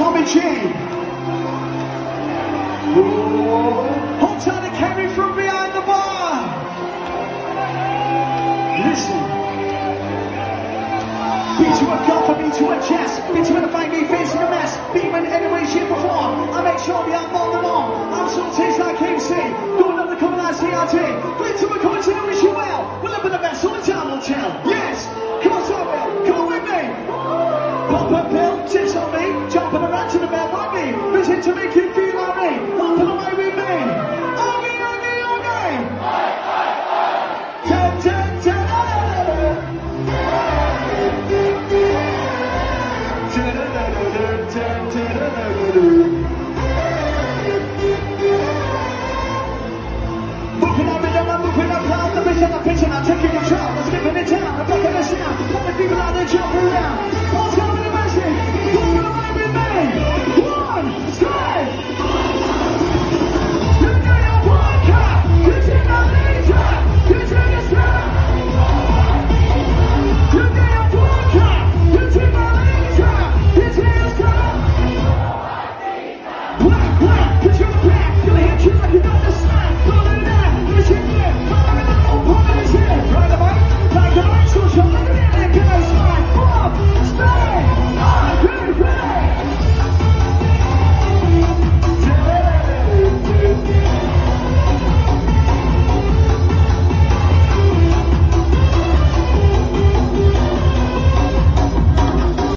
Tommy G. Hold tight to Kerry from behind the bar. Listen. Beat you a golf, I beat you a chess. Beat you in a fight, me facing a mess. Beat you in any way, shape or form. I make sure we are more than all. I'm so taste like KC. Let the come and CRT. Flip to a coin to wish you well. We'll up in the best, so time will tell. Yes. Pop a pill, tits on me. Jumping around to the bed me. Visit to make you feel like me. Hopping away with me. Moving up and up the the and I'm taking control. I'm skipping